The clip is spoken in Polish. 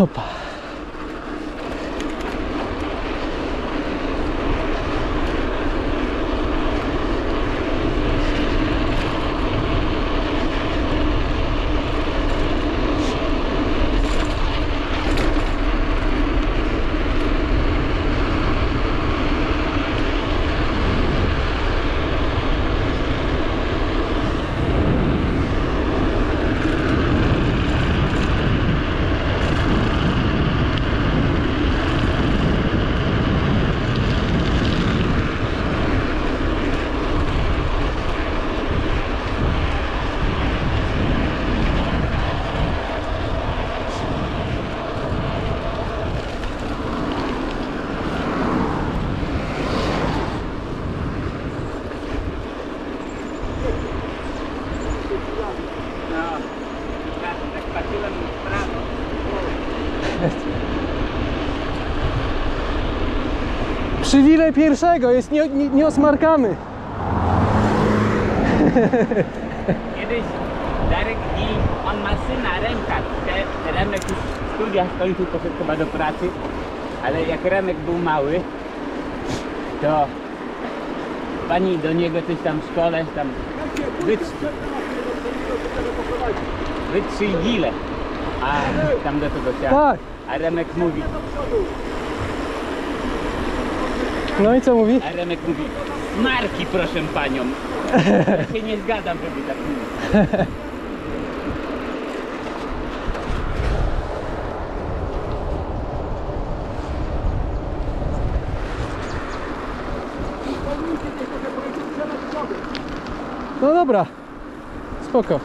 Opa. Przywilej pierwszego, jest nie, nie. Kiedyś Darek i on ma syna Remka. Te, Remek już w studiach skończył, poszedł chyba do pracy. Ale jak Remek był mały, to pani do niego coś tam w szkole tam wytrzyj. Wytrzyj gile. A tam do tego chciała. Tak. A Remek mówi, No i co mówi? a Remek mówi, marki proszę panią. Ja się nie zgadzam, żeby tak mówić. No dobra. сколько?